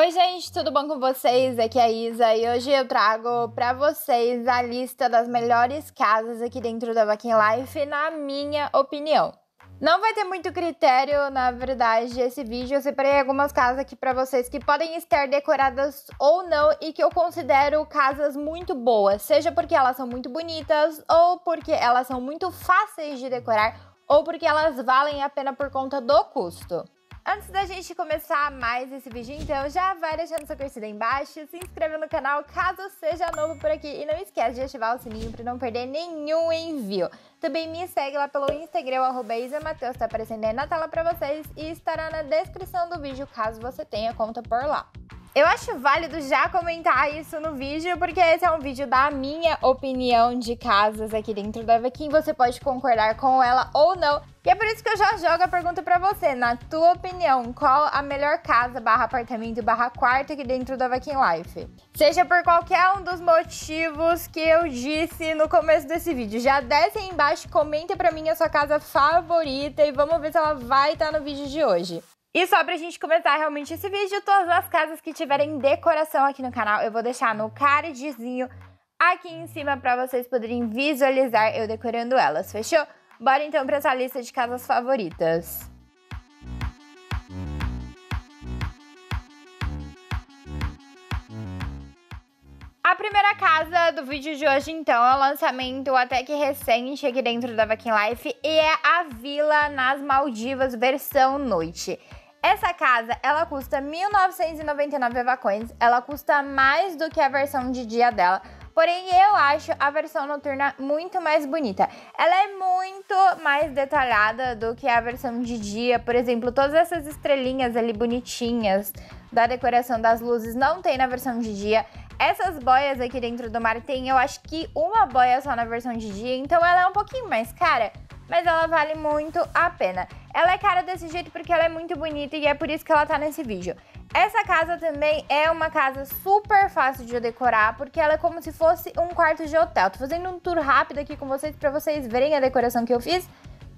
Oi, gente, tudo bom com vocês? Aqui é a Isa e hoje eu trago para vocês a lista das melhores casas aqui dentro da Vaquin Life, na minha opinião. Não vai ter muito critério, na verdade, esse vídeo. Eu separei algumas casas aqui para vocês que podem estar decoradas ou não e que eu considero casas muito boas, seja porque elas são muito bonitas ou porque elas são muito fáceis de decorar ou porque elas valem a pena por conta do custo. Antes da gente começar mais esse vídeo, então, já vai deixando sua curtida embaixo, se inscreva no canal caso seja novo por aqui e não esquece de ativar o sininho para não perder nenhum envio. Também me segue lá pelo Instagram, arroba Isamateus, tá aparecendo aí na tela para vocês e estará na descrição do vídeo caso você tenha conta por lá. Eu acho válido já comentar isso no vídeo, porque esse é um vídeo da minha opinião de casas aqui dentro da Vaquim. Você pode concordar com ela ou não. E é por isso que eu já jogo a pergunta para você. Na tua opinião, qual a melhor casa barra apartamento barra quarto aqui dentro da Vaquim Life? Seja por qualquer um dos motivos que eu disse no começo desse vídeo. Já desce aí embaixo, comenta pra mim a sua casa favorita e vamos ver se ela vai estar no vídeo de hoje. E só pra gente começar realmente esse vídeo, todas as casas que tiverem decoração aqui no canal, eu vou deixar no cardzinho aqui em cima pra vocês poderem visualizar eu decorando elas, fechou? Bora então pra essa lista de casas favoritas. Primeira casa do vídeo de hoje, então, é o lançamento até que recente aqui dentro da Vaquin Life e é a Vila nas Maldivas versão noite. Essa casa, ela custa 1.999 evacões, ela custa mais do que a versão de dia dela, porém eu acho a versão noturna muito mais bonita. Ela é muito mais detalhada do que a versão de dia, por exemplo, todas essas estrelinhas ali bonitinhas da decoração das luzes não tem na versão de dia. Essas boias aqui dentro do mar tem, eu acho que uma boia só na versão de dia, então ela é um pouquinho mais cara, mas ela vale muito a pena. Ela é cara desse jeito porque ela é muito bonita e é por isso que ela tá nesse vídeo. Essa casa também é uma casa super fácil de decorar, porque ela é como se fosse um quarto de hotel. Tô fazendo um tour rápido aqui com vocês para vocês verem a decoração que eu fiz,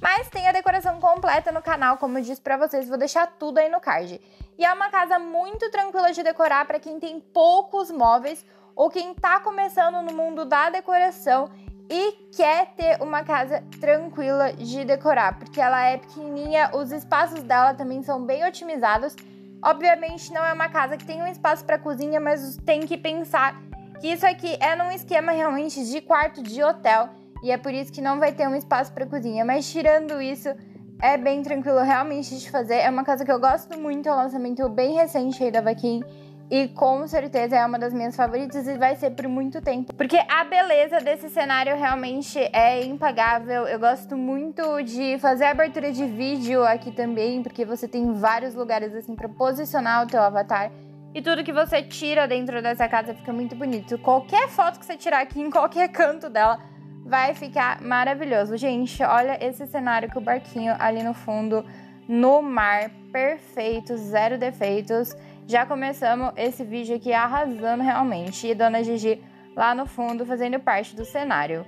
mas tem a decoração completa no canal, como eu disse para vocês, vou deixar tudo aí no card. E é uma casa muito tranquila de decorar para quem tem poucos móveis ou quem tá começando no mundo da decoração e quer ter uma casa tranquila de decorar, porque ela é pequenininha, os espaços dela também são bem otimizados. Obviamente não é uma casa que tem um espaço para cozinha, mas tem que pensar que isso aqui é num esquema realmente de quarto de hotel e é por isso que não vai ter um espaço para cozinha. Mas tirando isso, é bem tranquilo realmente de fazer. É uma casa que eu gosto muito, é um lançamento bem recente aí da Vaquim e com certeza é uma das minhas favoritas e vai ser por muito tempo. Porque a beleza desse cenário realmente é impagável. Eu gosto muito de fazer abertura de vídeo aqui também, porque você tem vários lugares assim para posicionar o teu avatar. E tudo que você tira dentro dessa casa fica muito bonito. Qualquer foto que você tirar aqui em qualquer canto dela vai ficar maravilhoso. Gente, olha esse cenário com o barquinho ali no fundo, no mar, perfeito, zero defeitos. Já começamos esse vídeo aqui arrasando realmente. E Dona Gigi lá no fundo fazendo parte do cenário.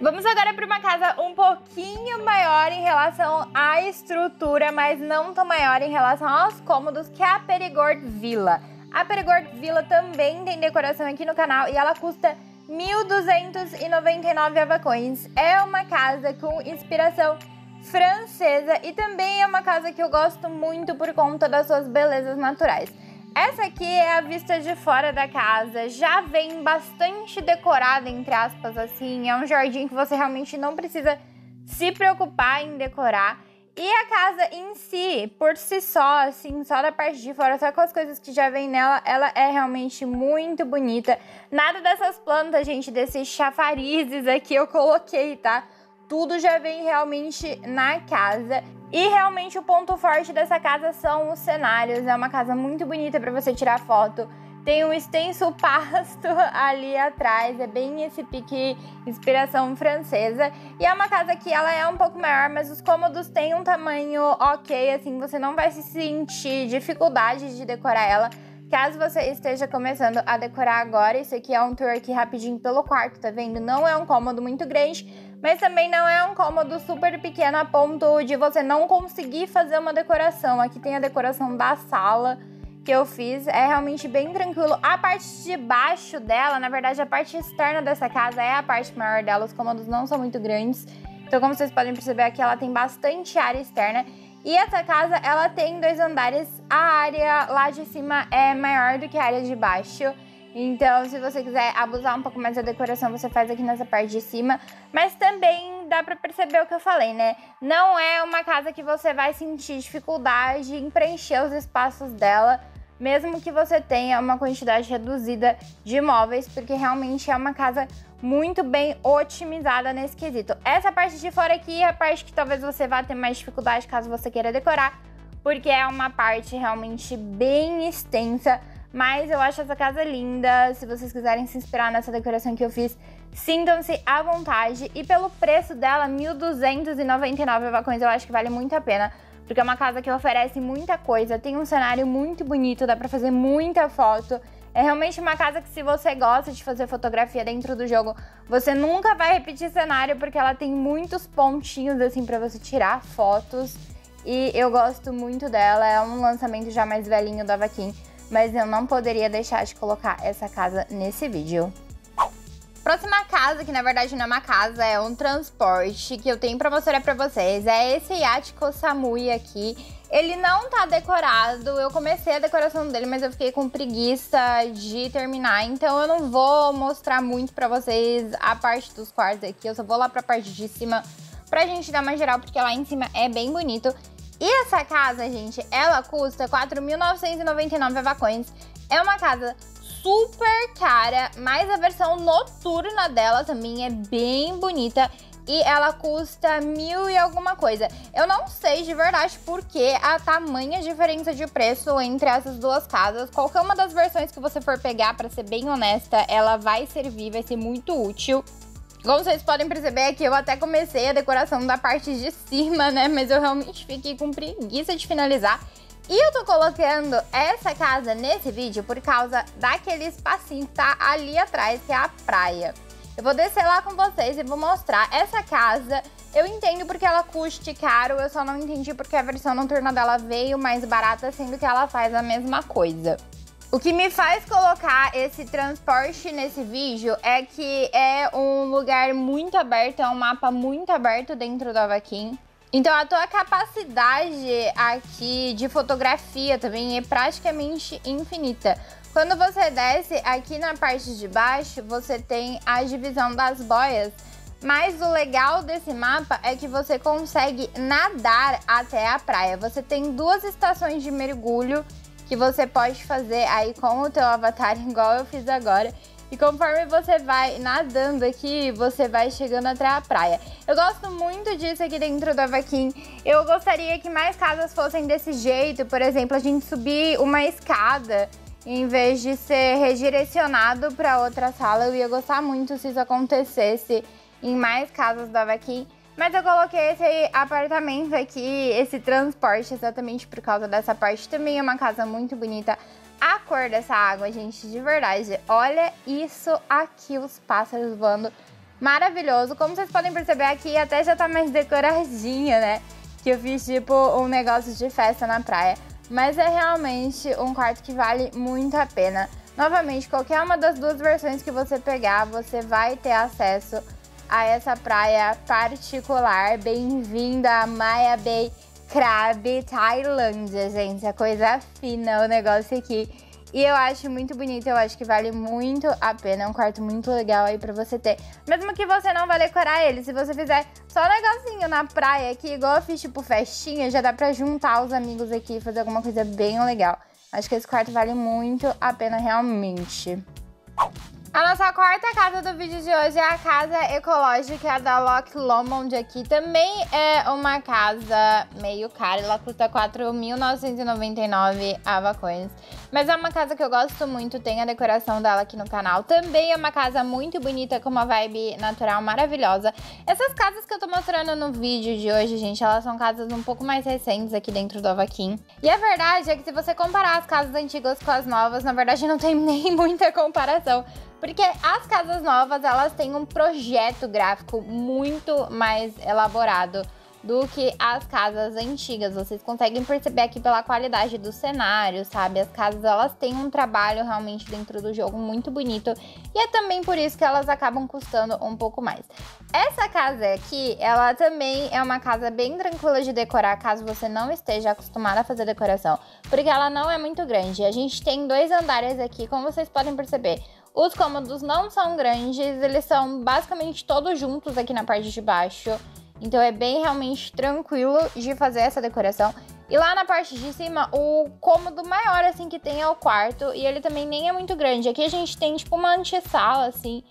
Vamos agora para uma casa um pouquinho maior em relação à estrutura, mas não tão maior em relação aos cômodos, que é a Perigord Villa. A Perigord Villa também tem decoração aqui no canal e ela custa 1.299 avacões. É uma casa com inspiração francesa e também é uma casa que eu gosto muito por conta das suas belezas naturais. Essa aqui é a vista de fora da casa, já vem bastante decorada, entre aspas, assim. É um jardim que você realmente não precisa se preocupar em decorar. E a casa em si, por si só, assim, só da parte de fora, só com as coisas que já vem nela, ela é realmente muito bonita. Nada dessas plantas, gente, desses chafarizes aqui eu coloquei, tá? tudo já vem realmente na casa. E realmente o ponto forte dessa casa são os cenários. É uma casa muito bonita para você tirar foto. Tem um extenso pasto ali atrás, é bem esse pique inspiração francesa. E é uma casa que ela é um pouco maior, mas os cômodos têm um tamanho ok, assim, você não vai se sentir dificuldade de decorar ela. Caso você esteja começando a decorar agora, isso aqui é um tour aqui rapidinho pelo quarto, tá vendo? Não é um cômodo muito grande, mas também não é um cômodo super pequeno a ponto de você não conseguir fazer uma decoração. Aqui tem a decoração da sala que eu fiz. É realmente bem tranquilo. A parte de baixo dela, na verdade, a parte externa dessa casa é a parte maior dela. Os cômodos não são muito grandes. Então, como vocês podem perceber aqui, ela tem bastante área externa. E essa casa, ela tem dois andares. A área lá de cima é maior do que a área de baixo. Então, se você quiser abusar um pouco mais da decoração, você faz aqui nessa parte de cima. Mas também dá pra perceber o que eu falei, né? Não é uma casa que você vai sentir dificuldade em preencher os espaços dela mesmo que você tenha uma quantidade reduzida de móveis, porque realmente é uma casa muito bem otimizada nesse quesito. Essa parte de fora aqui é a parte que talvez você vá ter mais dificuldade caso você queira decorar, porque é uma parte realmente bem extensa, mas eu acho essa casa linda. Se vocês quiserem se inspirar nessa decoração que eu fiz, sintam-se à vontade. E pelo preço dela, R$ 1.299 vacões, eu acho que vale muito a pena porque é uma casa que oferece muita coisa, tem um cenário muito bonito, dá pra fazer muita foto. É realmente uma casa que se você gosta de fazer fotografia dentro do jogo, você nunca vai repetir cenário porque ela tem muitos pontinhos assim para você tirar fotos. E eu gosto muito dela, é um lançamento já mais velhinho da Vaquim, mas eu não poderia deixar de colocar essa casa nesse vídeo. Próxima casa, que na verdade não é uma casa, é um transporte que eu tenho pra mostrar pra vocês. É esse Yatiko Samui aqui. Ele não tá decorado, eu comecei a decoração dele, mas eu fiquei com preguiça de terminar. Então eu não vou mostrar muito pra vocês a parte dos quartos aqui. Eu só vou lá pra parte de cima pra gente dar uma geral, porque lá em cima é bem bonito. E essa casa, gente, ela custa 4.999 vacões. É uma casa super cara, mas a versão noturna dela também é bem bonita e ela custa mil e alguma coisa. Eu não sei de verdade por que a tamanha diferença de preço entre essas duas casas. Qualquer uma das versões que você for pegar, para ser bem honesta, ela vai servir, vai ser muito útil. Como vocês podem perceber aqui, eu até comecei a decoração da parte de cima, né? Mas eu realmente fiquei com preguiça de finalizar. E eu tô colocando essa casa nesse vídeo por causa daquele espacinho que tá ali atrás, que é a praia. Eu vou descer lá com vocês e vou mostrar essa casa. Eu entendo porque ela custe caro, eu só não entendi porque a versão noturna dela veio mais barata, sendo que ela faz a mesma coisa. O que me faz colocar esse transporte nesse vídeo é que é um lugar muito aberto, é um mapa muito aberto dentro do Avaquim. Então a tua capacidade aqui de fotografia também é praticamente infinita. Quando você desce aqui na parte de baixo, você tem a divisão das boias. Mas o legal desse mapa é que você consegue nadar até a praia. Você tem duas estações de mergulho que você pode fazer aí com o teu avatar, igual eu fiz agora. E conforme você vai nadando aqui, você vai chegando até a praia. Eu gosto muito disso aqui dentro da Vaquim. Eu gostaria que mais casas fossem desse jeito. Por exemplo, a gente subir uma escada em vez de ser redirecionado para outra sala. Eu ia gostar muito se isso acontecesse em mais casas da Vaquim. Mas eu coloquei esse apartamento aqui, esse transporte, exatamente por causa dessa parte. Também é uma casa muito bonita. A cor dessa água, gente, de verdade, olha isso aqui, os pássaros voando. Maravilhoso. Como vocês podem perceber aqui, até já tá mais decoradinha, né? Que eu fiz, tipo, um negócio de festa na praia. Mas é realmente um quarto que vale muito a pena. Novamente, qualquer uma das duas versões que você pegar, você vai ter acesso a essa praia particular. Bem-vinda a Maya Bay Crab Tailândia, gente. A coisa fina o negócio aqui. E eu acho muito bonito, eu acho que vale muito a pena. É um quarto muito legal aí pra você ter. Mesmo que você não vá decorar ele, se você fizer só um negocinho na praia aqui, igual eu fiz tipo festinha, já dá pra juntar os amigos aqui e fazer alguma coisa bem legal. Acho que esse quarto vale muito a pena realmente. A nossa quarta casa do vídeo de hoje é a casa ecológica da Loch Lomond aqui. Também é uma casa meio cara, ela custa 4.999 avacões. Mas é uma casa que eu gosto muito, tem a decoração dela aqui no canal. Também é uma casa muito bonita, com uma vibe natural maravilhosa. Essas casas que eu tô mostrando no vídeo de hoje, gente, elas são casas um pouco mais recentes aqui dentro do Avaquim. E a verdade é que se você comparar as casas antigas com as novas, na verdade não tem nem muita comparação. Porque as casas novas, elas têm um projeto gráfico muito mais elaborado. do que as casas antigas. Vocês conseguem perceber aqui pela qualidade do cenário, sabe? As casas elas têm um trabalho realmente dentro do jogo muito bonito e é também por isso que elas acabam custando um pouco mais. Essa casa aqui, ela também é uma casa bem tranquila de decorar, caso você não esteja acostumado a fazer decoração, porque ela não é muito grande. A gente tem dois andares aqui, como vocês podem perceber. Os cômodos não são grandes, eles são basicamente todos juntos aqui na parte de baixo. Então é bem realmente tranquilo de fazer essa decoração. E lá na parte de cima, o cômodo maior assim que tem é o quarto, e ele também nem é muito grande. Aqui a gente tem tipo uma antessala assim,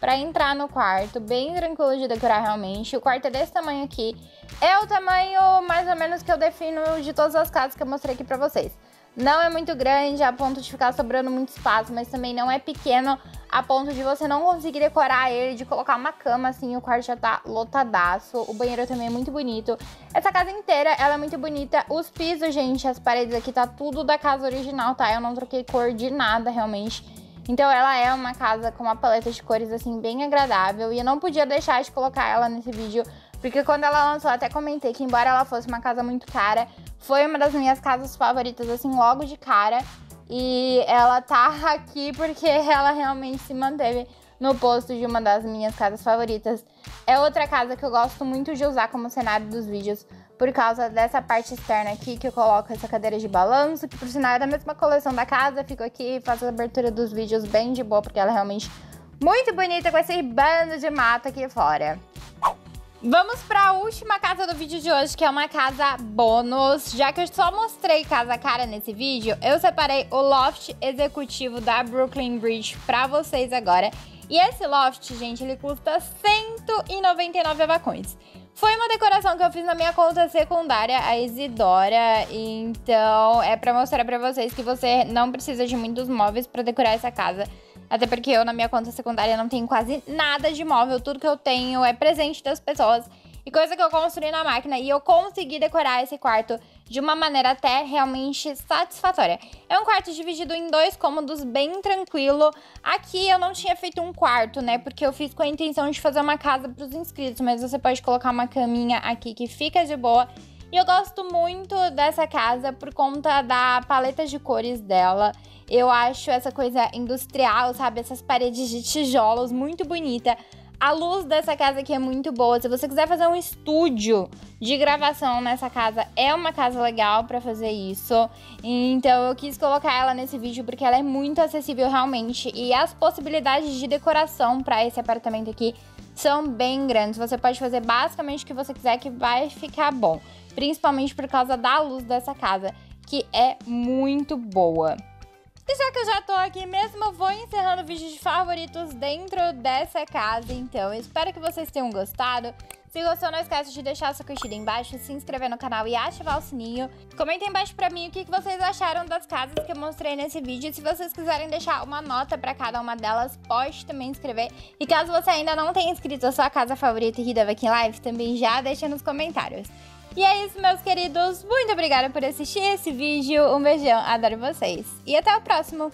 para entrar no quarto, bem tranquilo de decorar realmente. O quarto é desse tamanho aqui. É o tamanho mais ou menos que eu defino de todas as casas que eu mostrei aqui para vocês. Não é muito grande a ponto de ficar sobrando muito espaço, mas também não é pequeno a ponto de você não conseguir decorar ele, de colocar uma cama assim, o quarto já tá lotadaço. O banheiro também é muito bonito. Essa casa inteira, ela é muito bonita. Os pisos, gente, as paredes aqui tá tudo da casa original, tá? Eu não troquei cor de nada, realmente. Então ela é uma casa com uma paleta de cores assim bem agradável e eu não podia deixar de colocar ela nesse vídeo, porque quando ela lançou até comentei que embora ela fosse uma casa muito cara, foi uma das minhas casas favoritas, assim, logo de cara. E ela tá aqui porque ela realmente se manteve no posto de uma das minhas casas favoritas. É outra casa que eu gosto muito de usar como cenário dos vídeos, por causa dessa parte externa aqui que eu coloco essa cadeira de balanço, que por sinal é da mesma coleção da casa. Fico aqui e faço a abertura dos vídeos bem de boa, porque ela é realmente muito bonita com esse bando de mato aqui fora. Vamos para a última casa do vídeo de hoje, que é uma casa bônus. Já que eu só mostrei casa cara nesse vídeo, eu separei o loft executivo da Brooklyn Bridge para vocês agora. E esse loft, gente, ele custa 199 vacões. Foi uma decoração que eu fiz na minha conta secundária, a Isidora. Então, é para mostrar para vocês que você não precisa de muitos móveis para decorar essa casa. Até porque eu, na minha conta secundária, não tenho quase nada de móvel. Tudo que eu tenho é presente das pessoas. E coisa que eu construí na máquina. E eu consegui decorar esse quarto de uma maneira até realmente satisfatória. É um quarto dividido em dois cômodos, bem tranquilo. Aqui eu não tinha feito um quarto, né? Porque eu fiz com a intenção de fazer uma casa para os inscritos. Mas você pode colocar uma caminha aqui que fica de boa. E eu gosto muito dessa casa por conta da paleta de cores dela. Eu acho essa coisa industrial, sabe? Essas paredes de tijolos muito bonita. A luz dessa casa aqui é muito boa. Se você quiser fazer um estúdio de gravação nessa casa, é uma casa legal para fazer isso. Então eu quis colocar ela nesse vídeo porque ela é muito acessível realmente e as possibilidades de decoração para esse apartamento aqui são bem grandes. Você pode fazer basicamente o que você quiser que vai ficar bom principalmente por causa da luz dessa casa, que é muito boa. E já que eu já tô aqui mesmo, eu vou encerrando o vídeo de favoritos dentro dessa casa, então. Eu espero que vocês tenham gostado. Se gostou, não esquece de deixar sua curtida embaixo, se inscrever no canal e ativar o sininho. Comenta aí embaixo pra mim o que vocês acharam das casas que eu mostrei nesse vídeo. E se vocês quiserem deixar uma nota pra cada uma delas, pode também escrever. E caso você ainda não tenha inscrito a sua casa favorita aqui da Viking Live, também já deixa nos comentários. E é isso, meus queridos. Muito obrigada por assistir esse vídeo. Um beijão, adoro vocês. E até o próximo.